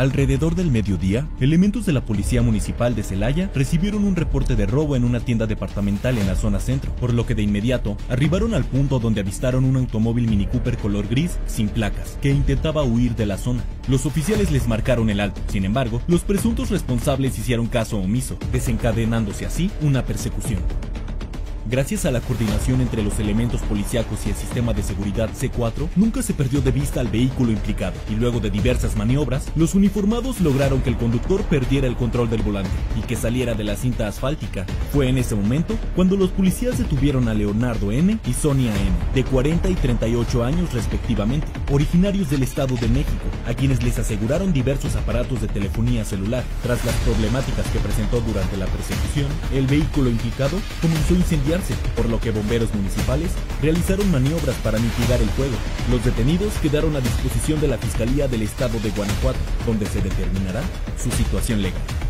Alrededor del mediodía, elementos de la Policía Municipal de Celaya recibieron un reporte de robo en una tienda departamental en la zona centro, por lo que de inmediato arribaron al punto donde avistaron un automóvil Mini Cooper color gris sin placas, que intentaba huir de la zona. Los oficiales les marcaron el alto, sin embargo, los presuntos responsables hicieron caso omiso, desencadenándose así una persecución. Gracias a la coordinación entre los elementos policíacos y el sistema de seguridad C4, nunca se perdió de vista al vehículo implicado, y luego de diversas maniobras, los uniformados lograron que el conductor perdiera el control del volante y que saliera de la cinta asfáltica. Fue en ese momento cuando los policías detuvieron a Leonardo N. y Sonia N., de 40 y 38 años respectivamente, originarios del Estado de México, a quienes les aseguraron diversos aparatos de telefonía celular. Tras las problemáticas que presentó durante la persecución, el vehículo implicado comenzó a incendiar por lo que bomberos municipales realizaron maniobras para mitigar el fuego. Los detenidos quedaron a disposición de la Fiscalía del Estado de Guanajuato, donde se determinará su situación legal.